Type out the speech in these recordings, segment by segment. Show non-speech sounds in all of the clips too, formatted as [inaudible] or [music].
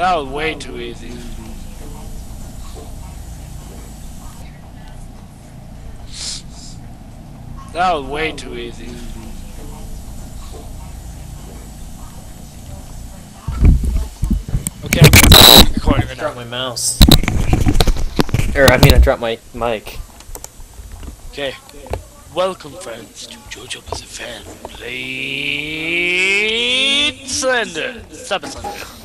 That was way too easy. That was way too easy. Okay, I'm recording right Drop now. my mouse. Or I mean, I dropped my mic. Okay. Welcome, friends, to JoJo Blizzard Fan Blade Slender. Stop it, Slender.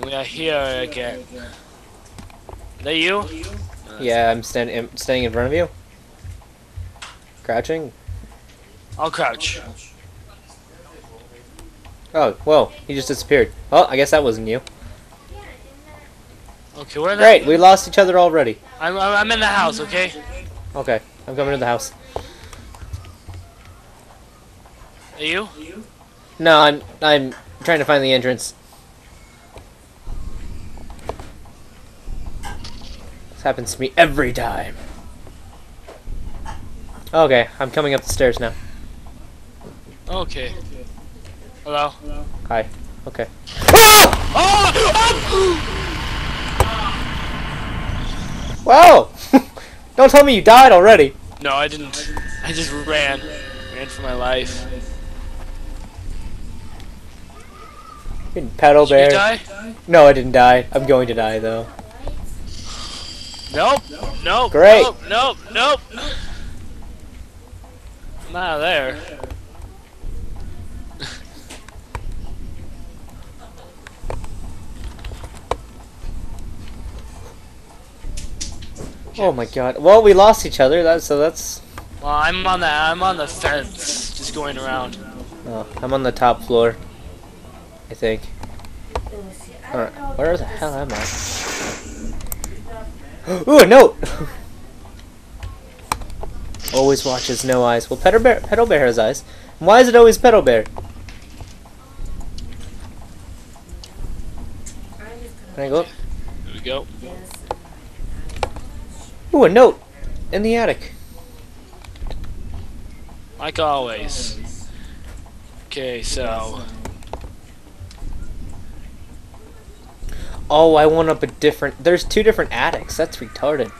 And we are here again. Is that you? Yeah, I'm standing. Standing in front of you. Crouching. I'll crouch. Oh, whoa! He just disappeared. Well, I guess that wasn't you. Okay, where Great, we lost each other already. I'm, I'm I'm in the house, okay? Okay, I'm coming to the house. Are you? No, I'm I'm trying to find the entrance. This happens to me every time. Okay, I'm coming up the stairs now. Okay. Hello? Hi. Okay. Oh! Whoa! [laughs] Don't tell me you died already. No, I didn't. I just ran. Ran for my life. You Pedal Did you bear. die? No, I didn't die. I'm going to die though. Nope. Nope. Great. Nope. Nope. Nope. I'm out of there. [laughs] Oh my god. Well, we lost each other. That so that's. Well, I'm on the I'm on the fence, just going around. Oh, I'm on the top floor. I think. Alright, where the hell am I? Ooh, a note! [laughs] always watches, no eyes. Well, Pedobear, Pedal Bear has eyes. Why is it always Pedobear? Can I go up? Here we go. Ooh, a note! In the attic. Like always. Okay, so Oh, I went up a different. There's two different attics. That's retarded.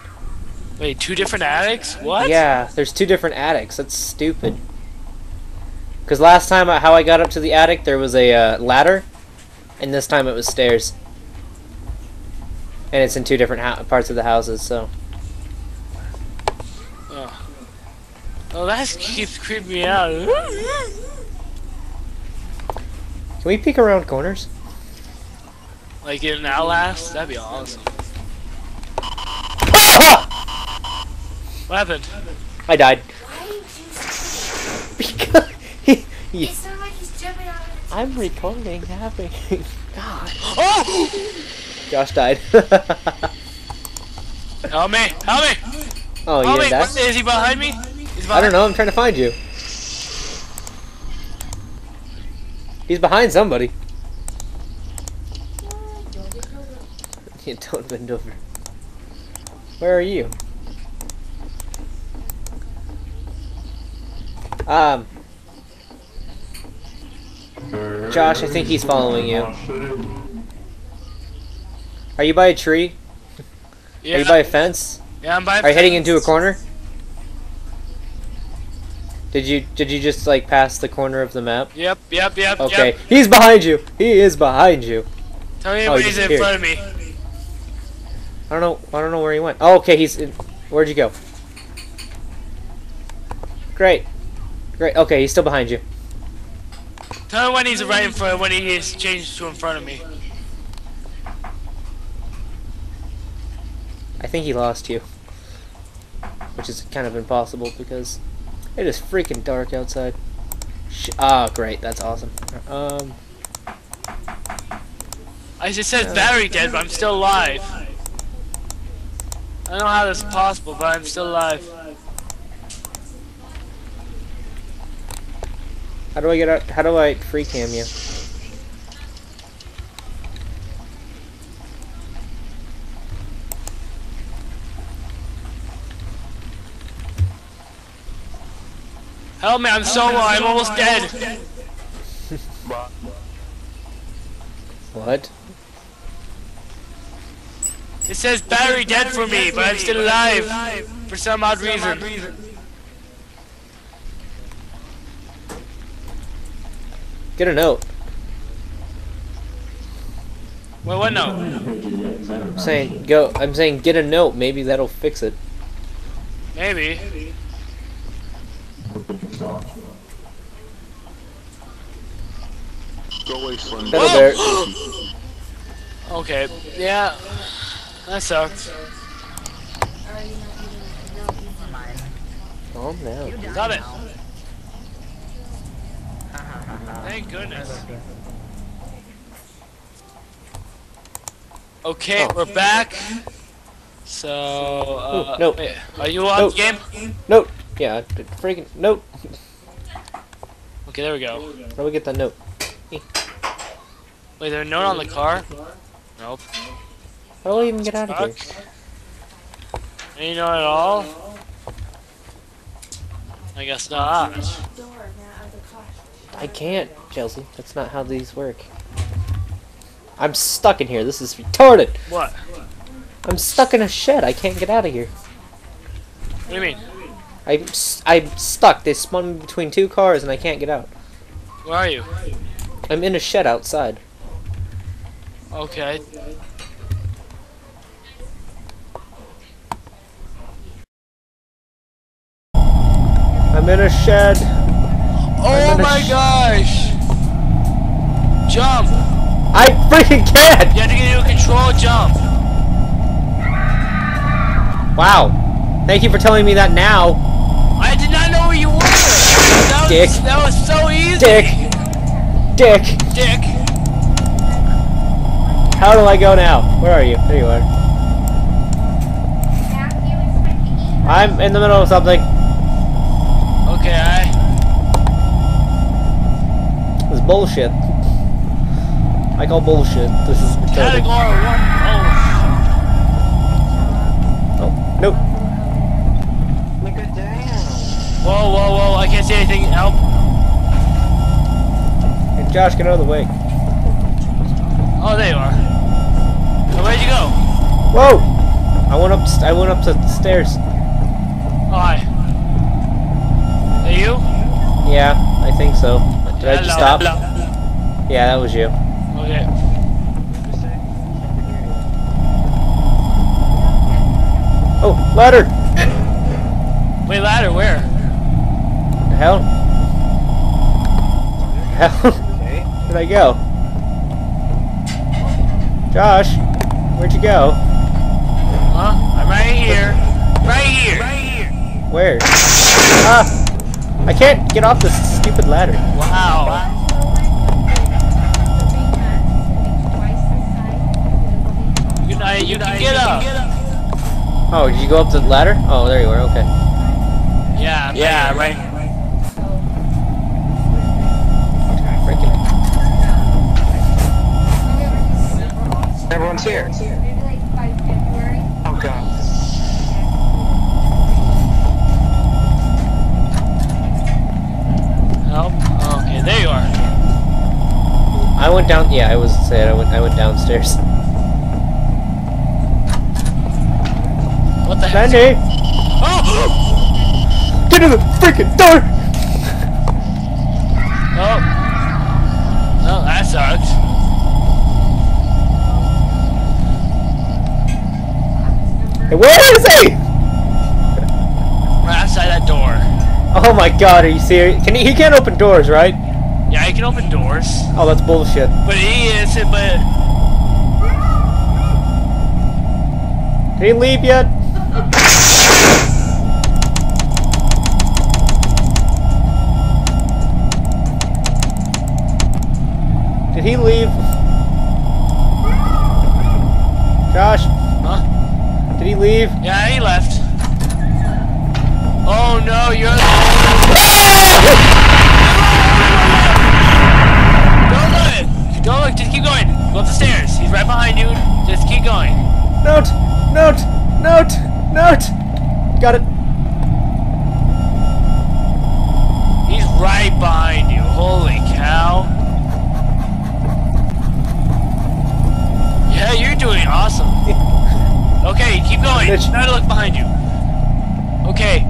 wait, two different attics? What? Yeah, there's two different attics. That's stupid. Because last time, I, how I got up to the attic, there was a uh, ladder, and this time it was stairs. And it's in two different parts of the houses, so. Oh, oh that keeps creeping me out. Can we peek around corners? Like in Outlast, that'd be awesome. What happened? I died. [laughs] Because he, [laughs] he- It's not like he's jumping out of the I'm recording happening. [laughs] God. Oh! Josh died. Help me! Help me! oh, you Help me! didn't? What- Is he behind me? He's behind I don't know. I'm trying to find you. He's behind somebody. Don't bend over. Where are you? Um. Josh, I think he's following you. Are you by a tree? Yeah, Are you by a fence? yeah, I'm by. Are you heading into a corner? Did you did you just like pass the corner of the map? Yep, yep, yep. Okay, Yep. he's behind you. He is behind you. Tell me Oh, he's in front of me. I don't know. I don't know where he went. Oh, okay. He's. In, where'd you go? Great. Great. Okay, he's still behind you. Tell me when he's right in front. When he is changed to in front of me. I think he lost you, which is kind of impossible because it is freaking dark outside. Ah, great. That's awesome. Um. I just said battery dead, but I'm still alive. I don't know how this is possible, but I'm still alive. How do I get out? How do I free cam you? Help me! I'm so I'm almost dead. What? It says battery dead for me, but I'm still alive for some odd reason. Get a note. Wait, what no? I'm saying go. I'm saying get a note. Maybe that'll fix it. Maybe. Go away, Slim. [gasps] Okay, yeah. That sucked. Oh no. Got it. Thank goodness. Okay, Oh. we're back. So, uh, Ooh, no. wait, are you on No. the game? Note. Yeah. Freaking note. Okay, there we go. How do we get that note? Wait, there's a note on the car? Nope. How do I even get out of here? Any note at all? I guess not. Door, now out of the car. I can't, Chelsea. That's not how these work. I'm stuck in here. This is retarded. What? I'm stuck in a shed. I can't get out of here. What do you mean? I'm I'm stuck. They spun me between two cars and I can't get out. Where are you? I'm in a shed outside. Okay. In a shed. Oh in a my sh- gosh! Jump! I freaking can't. You have to get into a control jump. Wow. Thank you for telling me that now, I did not know where you were. That was, Dick. That was so easy. Dick. Dick. Dick. How do I go now? Where are you? There you are. Matthew expect to eat. I'm in the middle of something. Bullshit. I call bullshit. This is Category one. Oh. Oh, nope. Look at damn. Whoa, whoa, whoa! I can't see anything. Help! Hey, Josh, get out of the way. Oh, there you are. So where'd you go? Whoa! I went up. I went up to the stairs. Oh, hi. Are you? Yeah, I think so. Did I just stop? hello. Yeah, that was you. Okay. Oh, ladder! Wait, ladder, where? The hell? Hell? Okay. [laughs] Where'd I go? Josh, where'd you go? Huh? I'm right here. Right here. Right here. Where? Ah! I can't get off this stupid ladder. Wow. You can, you can get up. Oh, did you go up the ladder? Oh, there you are. Okay. Yeah, yeah, right. Freaking. Everyone's here. Maybe like by February. Oh god. Help. Okay, there you are. I went down. Yeah, I was saying I went. I went downstairs. [laughs] What the heck? Sandy, Oh! get in the freaking door! Oh. Oh, that sucks. Hey, where is he? Right outside that door. Oh my God, are you serious? Can he? He can't open doors, right? Yeah, he can open doors. Oh, that's bullshit. But he is, but Did he leave yet? Did he leave? Josh, huh? did he leave? Yeah, he left. Oh no, you're. Don't look, just keep going. Go up the stairs. He's right behind you. Just keep going. Note! Note! Note! Note! Got it. He's right behind you. Holy cow. Yeah, you're doing awesome. Okay, keep going. Now to look behind you. Okay.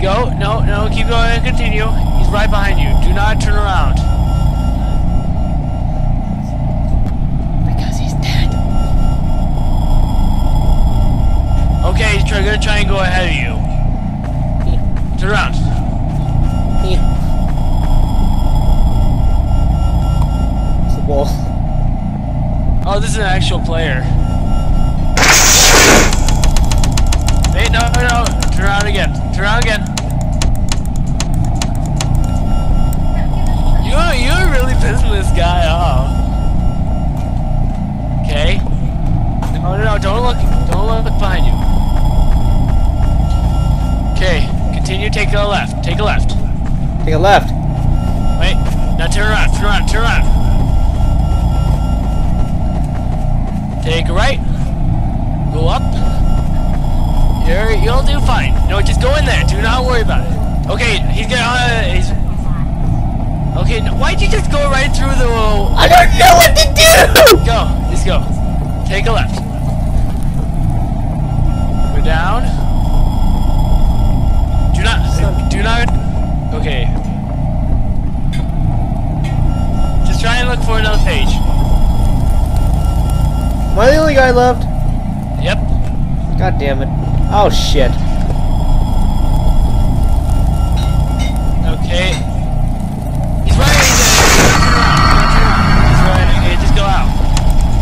Go. No, no. Keep going. Continue. He's right behind you. Do not turn around. Okay, he's try, gonna try and go ahead of you. Turn around. It's the wall. Oh, this is an actual player. Turn around. Turn around. Take a right. Go up. You're, you'll do fine. No, just go in there. Do not worry about it. Okay, he's gonna. Uh, he's. Okay, no, why'd you just go right through the? I don't know what to do! Go. Just go. Take a left. Go down. I left? Yep. God damn it. Oh shit. Okay. He's running. He's. Okay, just go out.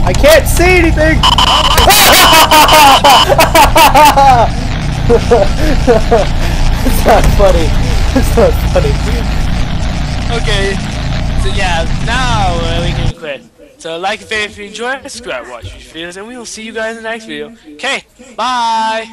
I can't see anything! [laughs] it's not funny. It's not funny. Okay. So yeah, now uh, we can quit. So like if, if you enjoy, subscribe, watch these videos, and we will see you guys in the next video. Okay, bye!